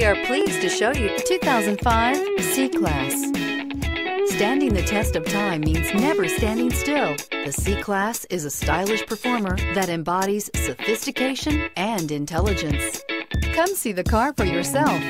We are pleased to show you 2005 C-Class. Standing the test of time means never standing still. The C-Class is a stylish performer that embodies sophistication and intelligence. Come see the car for yourself.